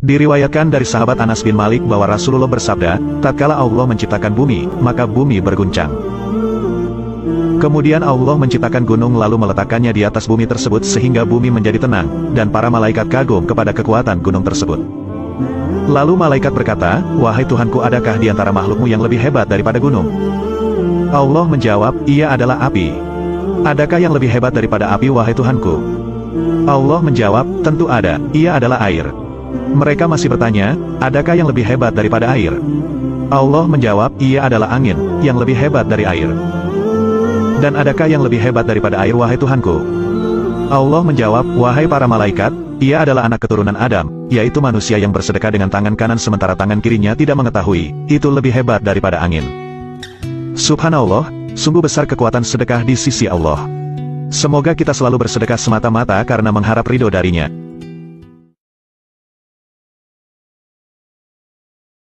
Diriwayatkan dari sahabat Anas bin Malik bahwa Rasulullah bersabda, tatkala Allah menciptakan bumi, maka bumi berguncang. Kemudian Allah menciptakan gunung lalu meletakkannya di atas bumi tersebut sehingga bumi menjadi tenang, dan para malaikat kagum kepada kekuatan gunung tersebut. Lalu malaikat berkata, Wahai Tuhanku adakah di antara makhlukmu yang lebih hebat daripada gunung? Allah menjawab, ia adalah api. Adakah yang lebih hebat daripada api wahai Tuhanku? Allah menjawab, tentu ada, ia adalah air. Mereka masih bertanya, adakah yang lebih hebat daripada air? Allah menjawab, ia adalah angin, yang lebih hebat dari air. Dan adakah yang lebih hebat daripada air wahai Tuhanku? Allah menjawab, wahai para malaikat, ia adalah anak keturunan Adam, yaitu manusia yang bersedekah dengan tangan kanan sementara tangan kirinya tidak mengetahui, itu lebih hebat daripada angin. Subhanallah, sungguh besar kekuatan sedekah di sisi Allah. Semoga kita selalu bersedekah semata-mata karena mengharap ridho darinya.